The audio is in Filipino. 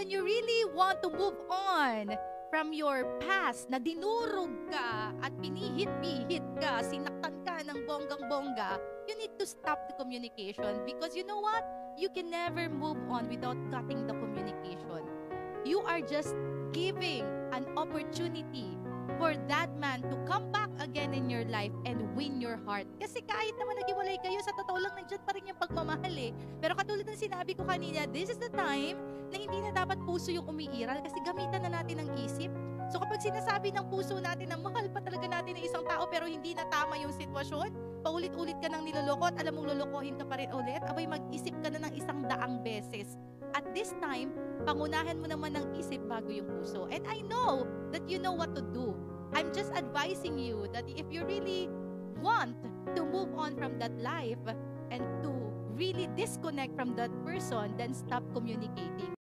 when you really want to move on from your past na dinurog ka at pinihit-pihit ka, sinaktan ka ng bonggang-bongga, you need to stop the communication because you know what? You can never move on without cutting the communication. You are just giving an opportunity for that man to come back again in your life and win your heart. Kasi kahit naman naghiwalay kayo, sa totoo lang, nandiyan pa rin yung pagmamahal eh. Pero katulad ng sinabi ko kanina, this is the time dapat puso yung umiiral kasi gamitan na natin ang isip. So kapag sinasabi ng puso natin na mahal pa talaga natin ng isang tao pero hindi na tama yung sitwasyon, paulit-ulit ka nang niloloko at alam mong lolokohin ka pa rin ulit, abay mag-isip ka na ng isang daang beses. At this time, pangunahan mo naman ng isip bago yung puso. And I know that you know what to do. I'm just advising you that if you really want to move on from that life and to really disconnect from that person, then stop communicating.